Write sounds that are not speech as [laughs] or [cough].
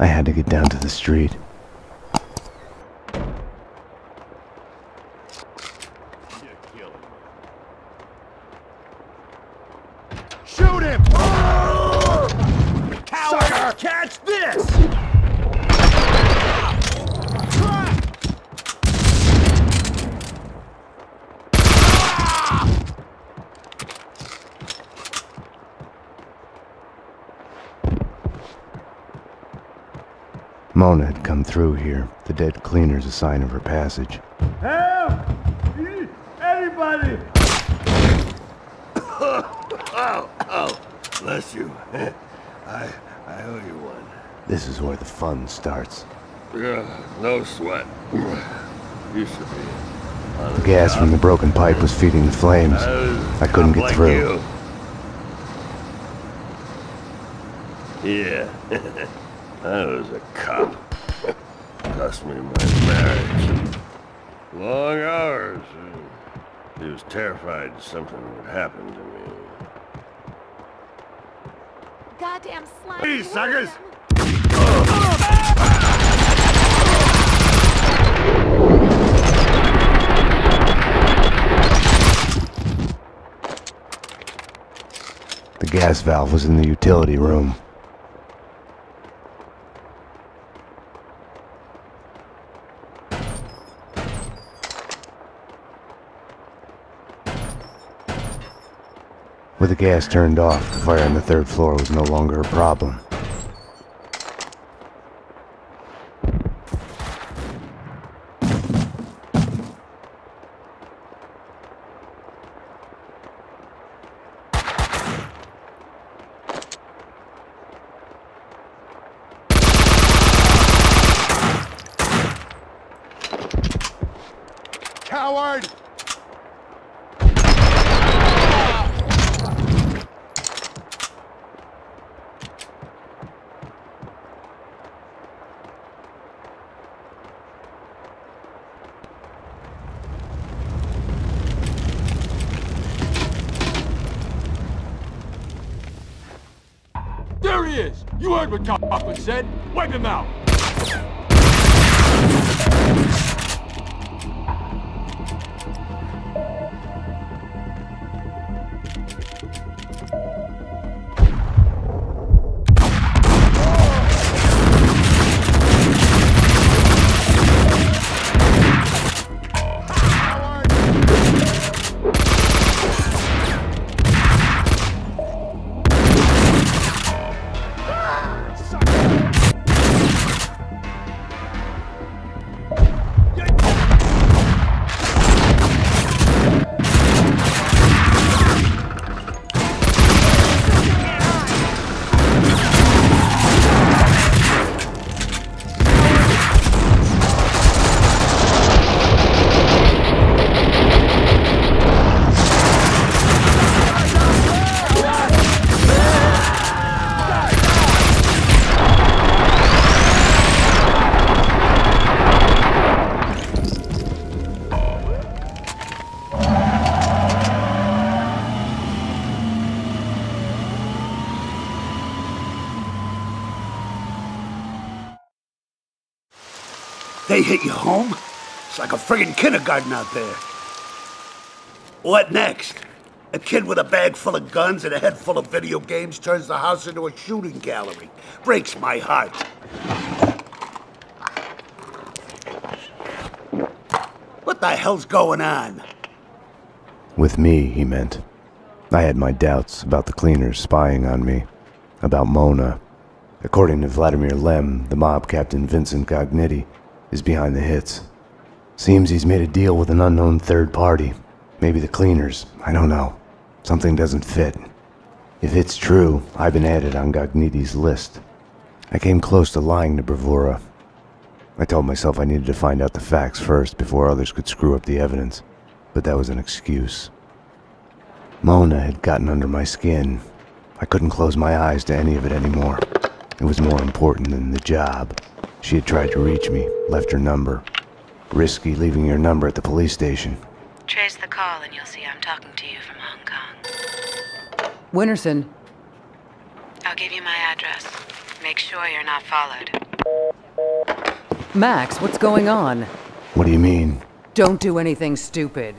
I had to get down to the street. Shoot him! Coward! Catch this! Mona had come through here. The dead cleaner's a sign of her passage. Help! Anybody! Oh, [coughs] oh, bless you. [laughs] I I owe you one. This is where the fun starts. Yeah, no sweat. [coughs] You should be. The gas from the broken pipe was feeding the flames. I couldn't get like through. You. Yeah, [laughs] I was a cop. Cost me my marriage. Long hours. He was terrified something would happen to me. Goddamn slime. Hey, suckers! The gas valve was in the utility room. With the gas turned off, the fire on the third floor was no longer a problem. Coward! There he is! You heard what Kaufman said! Wipe him out! They hit you home? It's like a friggin' kindergarten out there. What next? A kid with a bag full of guns and a head full of video games turns the house into a shooting gallery. Breaks my heart. What the hell's going on? With me, he meant. I had my doubts about the cleaners spying on me, about Mona. According to Vladimir Lem, the mob captain Vincent Gognitti is behind the hits. Seems he's made a deal with an unknown third party. Maybe the cleaners, I don't know. Something doesn't fit. If it's true, I've been added on Gognitti's list. I came close to lying to Bravura. I told myself I needed to find out the facts first before others could screw up the evidence, but that was an excuse. Mona had gotten under my skin. I couldn't close my eyes to any of it anymore. It was more important than the job. She had tried to reach me, left her number. Risky leaving your number at the police station. Trace the call and you'll see I'm talking to you from Hong Kong. Winterson, I'll give you my address. Make sure you're not followed. Max, what's going on? What do you mean? Don't do anything stupid.